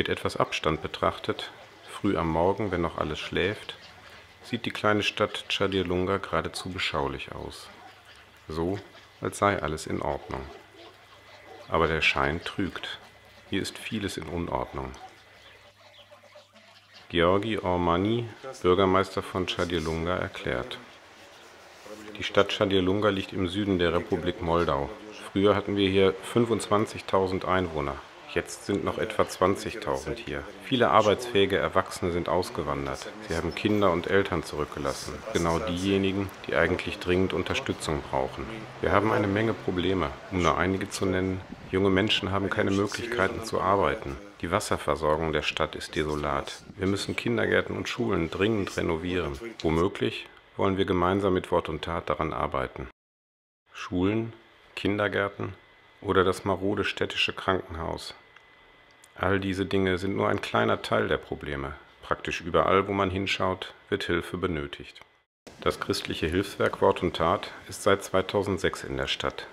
Mit etwas Abstand betrachtet, früh am Morgen, wenn noch alles schläft, sieht die kleine Stadt Chadielunga geradezu beschaulich aus. So, als sei alles in Ordnung. Aber der Schein trügt. Hier ist vieles in Unordnung. Georgi Ormani, Bürgermeister von Chadielunga, erklärt. Die Stadt Chadielunga liegt im Süden der Republik Moldau. Früher hatten wir hier 25.000 Einwohner. Jetzt sind noch etwa 20.000 hier. Viele arbeitsfähige Erwachsene sind ausgewandert. Sie haben Kinder und Eltern zurückgelassen. Genau diejenigen, die eigentlich dringend Unterstützung brauchen. Wir haben eine Menge Probleme, um nur einige zu nennen. Junge Menschen haben keine Möglichkeiten zu arbeiten. Die Wasserversorgung der Stadt ist desolat. Wir müssen Kindergärten und Schulen dringend renovieren. Womöglich wollen wir gemeinsam mit Wort und Tat daran arbeiten. Schulen, Kindergärten oder das marode städtische Krankenhaus. All diese Dinge sind nur ein kleiner Teil der Probleme. Praktisch überall, wo man hinschaut, wird Hilfe benötigt. Das christliche Hilfswerk Wort und Tat ist seit 2006 in der Stadt.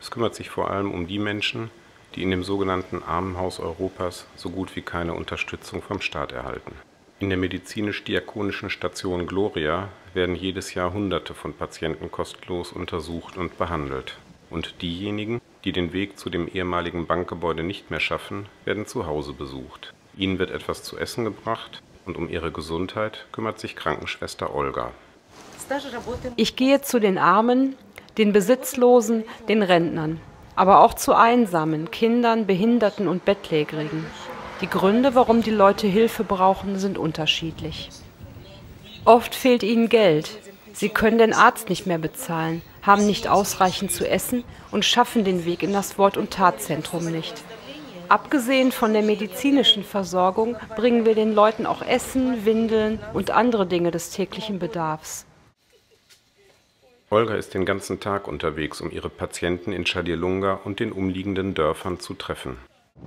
Es kümmert sich vor allem um die Menschen, die in dem sogenannten Armenhaus Europas so gut wie keine Unterstützung vom Staat erhalten. In der medizinisch-diakonischen Station Gloria werden jedes Jahr Hunderte von Patienten kostenlos untersucht und behandelt. Und diejenigen, die den Weg zu dem ehemaligen Bankgebäude nicht mehr schaffen, werden zu Hause besucht. Ihnen wird etwas zu essen gebracht und um ihre Gesundheit kümmert sich Krankenschwester Olga. Ich gehe zu den Armen, den Besitzlosen, den Rentnern aber auch zu Einsamen, Kindern, Behinderten und Bettlägerigen. Die Gründe, warum die Leute Hilfe brauchen, sind unterschiedlich. Oft fehlt ihnen Geld. Sie können den Arzt nicht mehr bezahlen, haben nicht ausreichend zu essen und schaffen den Weg in das Wort- und Tatzentrum nicht. Abgesehen von der medizinischen Versorgung bringen wir den Leuten auch Essen, Windeln und andere Dinge des täglichen Bedarfs. Olga ist den ganzen Tag unterwegs, um ihre Patienten in Chadielunga und den umliegenden Dörfern zu treffen.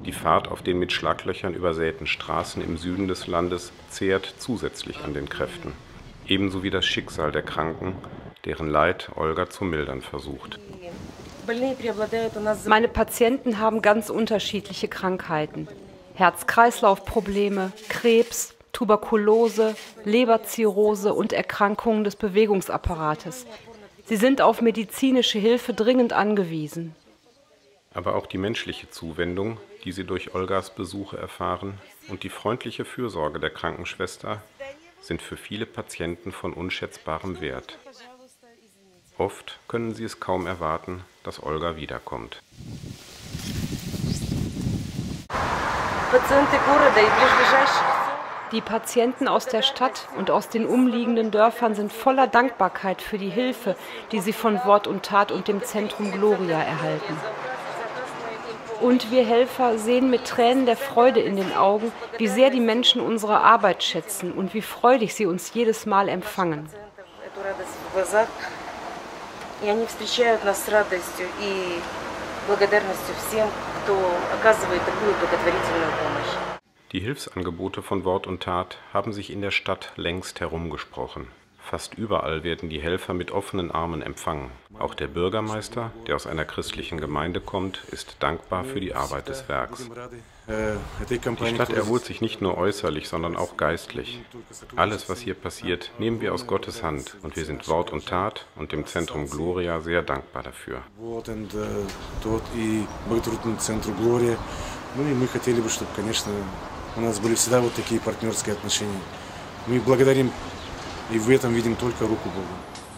Die Fahrt auf den mit Schlaglöchern übersäten Straßen im Süden des Landes zehrt zusätzlich an den Kräften. Ebenso wie das Schicksal der Kranken, deren Leid Olga zu mildern versucht. Meine Patienten haben ganz unterschiedliche Krankheiten. Herz-Kreislauf-Probleme, Krebs, Tuberkulose, Leberzirrhose und Erkrankungen des Bewegungsapparates. Sie sind auf medizinische Hilfe dringend angewiesen. Aber auch die menschliche Zuwendung, die sie durch Olgas Besuche erfahren, und die freundliche Fürsorge der Krankenschwester sind für viele Patienten von unschätzbarem Wert. Oft können sie es kaum erwarten, dass Olga wiederkommt. Die Patienten aus der Stadt und aus den umliegenden Dörfern sind voller Dankbarkeit für die Hilfe, die sie von Wort und Tat und dem Zentrum Gloria erhalten. Und wir Helfer sehen mit Tränen der Freude in den Augen, wie sehr die Menschen unsere Arbeit schätzen und wie freudig sie uns jedes Mal empfangen. благодарностью всем, кто оказывает такую благотворительную помощь. Die Hilfsangebote von Wort und Tat haben sich in der Stadt längst herumgesprochen. Fast überall werden die Helfer mit offenen Armen empfangen. Auch der Bürgermeister, der aus einer christlichen Gemeinde kommt, ist dankbar für die Arbeit des Werks. Die Stadt erholt sich nicht nur äußerlich, sondern auch geistlich. Alles, was hier passiert, nehmen wir aus Gottes Hand und wir sind Wort und Tat und dem Zentrum Gloria sehr dankbar dafür. Ну и мы хотели бы, чтобы, конечно, у нас были всегда вот такие партнерские отношения. Мы благодарим и в этом видим только руку Бога.